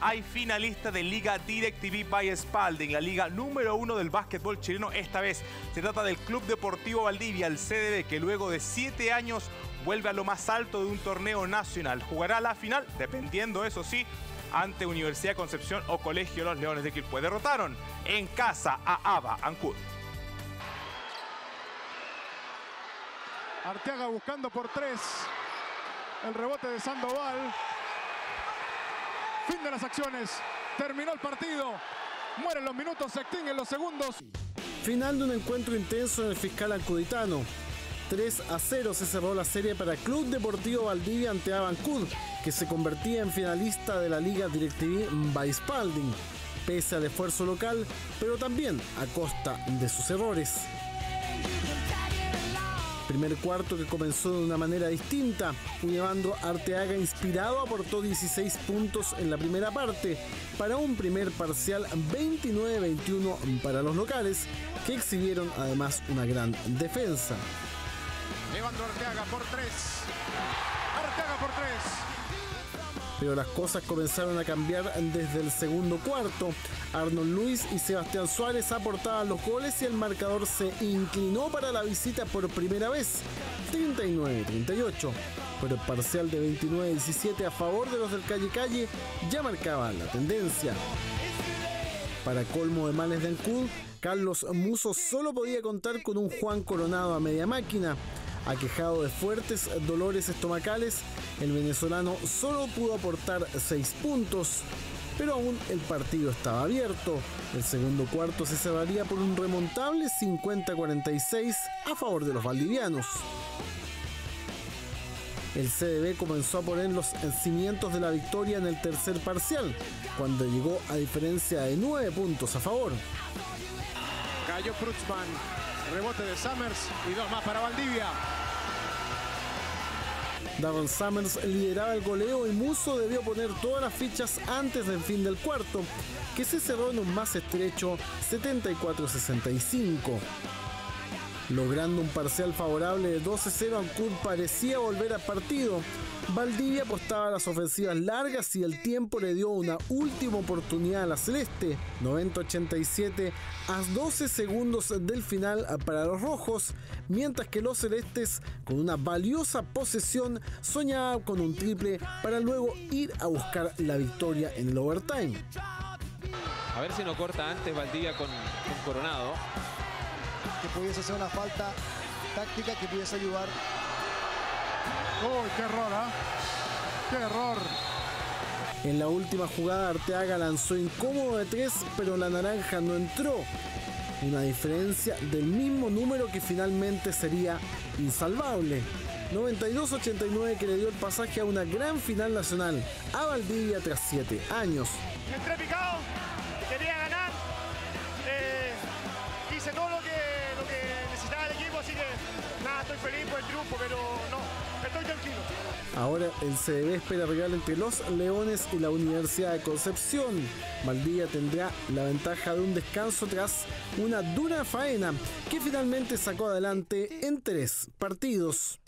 Hay finalista de Liga DirecTV by Spalding, la liga número uno del básquetbol chileno. Esta vez se trata del Club Deportivo Valdivia, el CDB, que luego de siete años vuelve a lo más alto de un torneo nacional. Jugará la final, dependiendo, eso sí, ante Universidad Concepción o Colegio Los Leones de Quilpue. Derrotaron en casa a Ava Ancud. Arteaga buscando por tres. El rebote de Sandoval. Fin de las acciones. Terminó el partido. Mueren los minutos, se extinguen los segundos. Final de un encuentro intenso en el fiscal acuditano. 3 a 0 se cerró la serie para Club Deportivo Valdivia ante Avancud, que se convertía en finalista de la Liga DirecTV Spalding, pese al esfuerzo local, pero también a costa de sus errores. Primer cuarto que comenzó de una manera distinta. Univandro Arteaga inspirado aportó 16 puntos en la primera parte para un primer parcial 29-21 para los locales que exhibieron además una gran defensa. Evandro Arteaga por tres. Arteaga por tres. Pero las cosas comenzaron a cambiar desde el segundo cuarto. Arnold Luis y Sebastián Suárez aportaban los goles y el marcador se inclinó para la visita por primera vez, 39-38. Pero el parcial de 29-17 a favor de los del Calle Calle ya marcaba la tendencia. Para colmo de males de Encud, Carlos Muso solo podía contar con un Juan Coronado a media máquina. Aquejado de fuertes dolores estomacales, el venezolano solo pudo aportar 6 puntos, pero aún el partido estaba abierto. El segundo cuarto se cerraría por un remontable 50-46 a favor de los valdivianos. El CDB comenzó a poner los cimientos de la victoria en el tercer parcial, cuando llegó a diferencia de 9 puntos a favor. Cayó Krutzmann. Rebote de Summers y dos más para Valdivia. Darren Summers lideraba el goleo y Muso debió poner todas las fichas antes del fin del cuarto, que se cerró en un más estrecho 74-65. Logrando un parcial favorable de 12-0, Ancud parecía volver al partido. Valdivia apostaba a las ofensivas largas y el tiempo le dio una última oportunidad a la Celeste. 90-87 a 12 segundos del final para los rojos, mientras que los celestes, con una valiosa posesión, soñaban con un triple para luego ir a buscar la victoria en el overtime. A ver si no corta antes Valdivia con, con Coronado. Que pudiese ser una falta táctica que pudiese ayudar. Uy, qué error, ¿ah? Qué error. En la última jugada Arteaga lanzó incómodo de 3, pero la naranja no entró. Una diferencia del mismo número que finalmente sería insalvable. 92-89 que le dio el pasaje a una gran final nacional a Valdivia tras 7 años. entré picado, quería ganar, hice todo lo que, lo que necesitaba el equipo, así que nada, estoy feliz por el triunfo, pero no, estoy tranquilo. Ahora el CDB espera rival entre los Leones y la Universidad de Concepción. Valdivia tendrá la ventaja de un descanso tras una dura faena que finalmente sacó adelante en tres partidos.